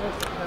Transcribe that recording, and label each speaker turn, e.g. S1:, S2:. S1: Thank you.